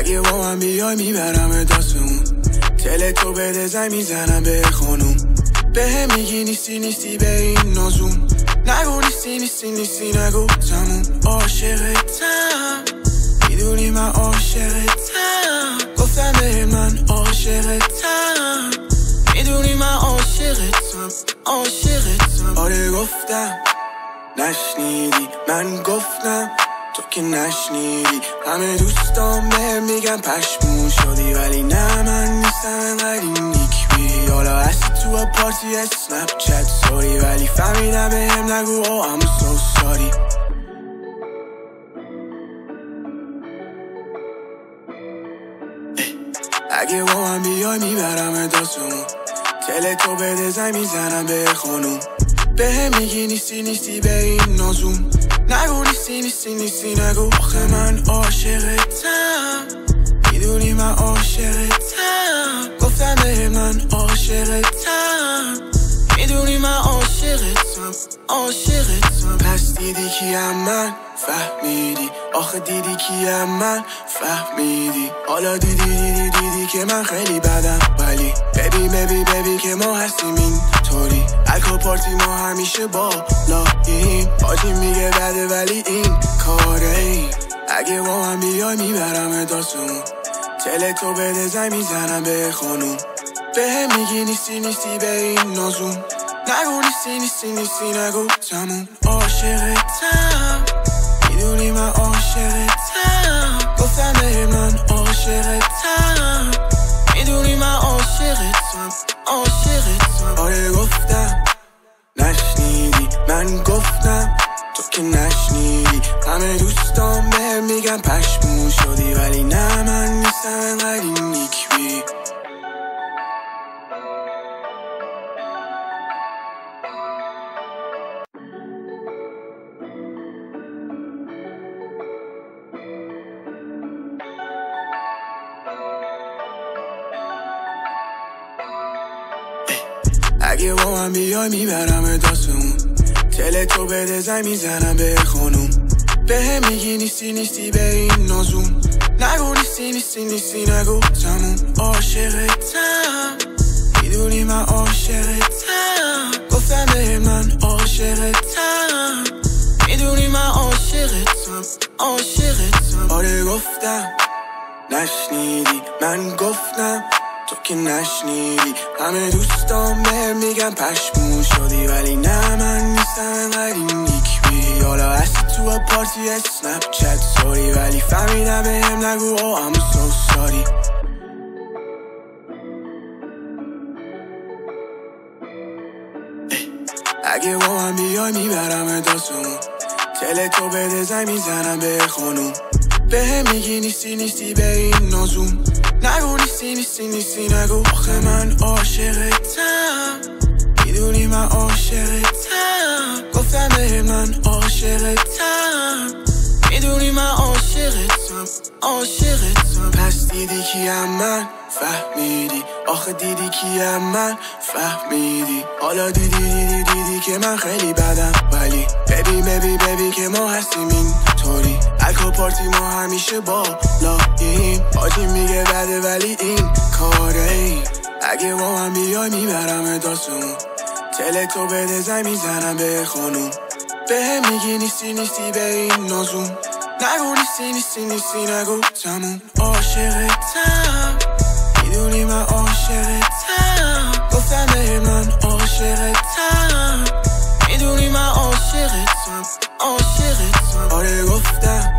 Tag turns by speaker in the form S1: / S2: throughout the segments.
S1: اگه با من بیای می‌برم داستمون تل تو بده زنگ می‌زنم به خانوم. به میگی نیستی نیستی به این نازون نگو نیستی نیستی نیستی نگو تموم. عاشقتم. می‌دونی من عاشقتم. گفتم به من عاشقتم. می‌دونی من عاشقتم. عاشقتم. آره گفتم. نشنیدی من گفتم. تو که نشنیدی همه دوستان به میگن پشمون شدی ولی نه من نیستم انقدر نیک بی حالا هستی تو پارتی اسنپ چت سوری ولی فهمیدم به هم نگو او I'm so sorry. اگه با من بیای می‌برم داستمون تل تو بده زنگ می‌زنم به خانوم. به هم میگی نیستی نیستی به این نازون نگو نیستی نیستی نیستی نگو آخه من عاشقتم. می‌دونی من عاشقتم. گفتم به من عاشقتم. می‌دونی من عاشقتم عاشقتم. پس دیدی کیم من؟ فهمیدی. آخه دیدی کیم من؟ فهمیدی. حالا دیدی دیدی دیدی که من خیلی بدم. ولی ببی ببی ببی که ما هستیم این طوری الکو پارتی ما همیشه با لاییم. آجی میگه بده ولی این کاره ای. اگه با من بیای می‌برم داستمون تل تو بده زنگ می‌زنم به خانوم. به هم میگی نیستی نیستی به این نازون. نگو نیستی نیستی نیستی نگو تموم. عاشقتم. می‌دونی من عاشقتم. گفتم به من عاشقتم. می‌دونی من عاشقتم. عاشقتم. آره گفتم. نشنیدی. من گفتم. تو که نشنیدی. همه دوستان به میگن پشمون شدی ولی نه من نیستم انقدر اگه با من بیای می‌برم داستمون تل تو بده زنگ می‌زنم به خانوم. به میگی نیستی نیستی به این نازون نگو نیستی نیستی نیستی نگو تموم. عاشقتم. می‌دونی من عاشقتم. گفتم به من عاشقتم. می‌دونی من عاشقتم. عاشقتم. آره گفتم. نشنیدی من گفتم. تو که نشنیدی همه دوستان به میگن پشمون شدی ولی نه من نیستم انقدر نیک بی حالا هستی تو پارتی اسنپ چت سوری ولی فهمیدم به هم نگو. او I'm so sorry. اگه با من بیای می‌برم داستمون تل تو بده زنگ می‌زنم به خانوم. به هم میگی نیستی نیستی به این نازون نگو نیستی نیستی نیستی نگو. آخه من عاشقتم کیم من؟ فهمیدی. آخه دیدی کیم من؟ فهمیدی. حالا دیدی دیدی دیدی که من خیلی بدم. ولی ببی ببی ببی که ما هستیم این طوری الکو پارتی ما همیشه با لاییم. آجی میگه بده ولی این کاره ای. اگه با من بیای می‌برم داستمون تل تو بده زنگ می‌زنم به خانوم. به هم میگی نیستی نیستی به این نازون. نگو نیستی نیستی نیستی نگو تموم عاشقتم می‌دونی من عاشقتم گفتم به من عاشقتم می‌دونی من عاشقتم عاشقتم آره گفتم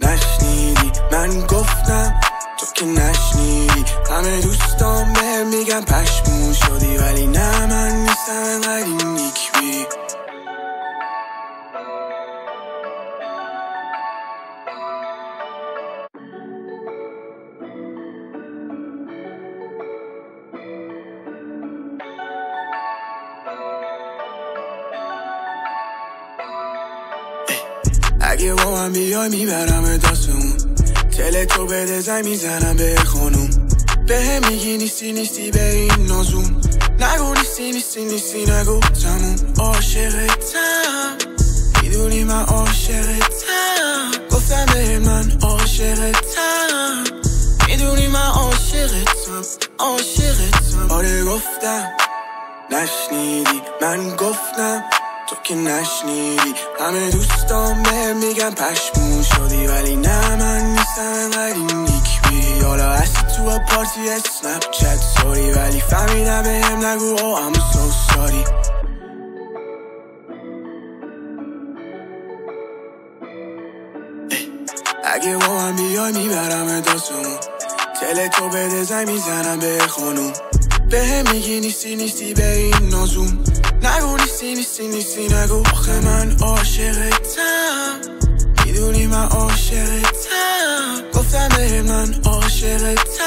S1: نشنیدی من گفتم تو که نشنیدی همه دوستان به میگن پشمون شدی ولی نه من نیستم انقدر اگه با هم بیای می‌برم دست تل تو بده زن می‌زنم به خانوم. به هم میگی نیستی نیستی به این نازون نگو نیستی نیستی نیستی نگو تموم. عاشقتم. می‌دونی من عاشقتم. گفتم به من عاشقتم. می‌دونی من عاشقتم عاشقتم. آره گفتم. نشنیدی من گفتم. تو که نشنیدی همه دوستان به میگن پشمون شدی ولی نه من نیستم انقدر نیک بیری حالا هستی تو پارتی اسنپ چت سوری ولی فهمیدم به هم نگو او I'm so sorry. اگه با من بیای می‌برم داستمون تل تو بده زنگ می‌زنم به خانوم. به هم میگی نیستی نیستی به این نازون نگو نیستی نیستی نیستی نگو آخه من عاشقتم. می‌دونی من عاشقتم. گفتم به من عاشقتم.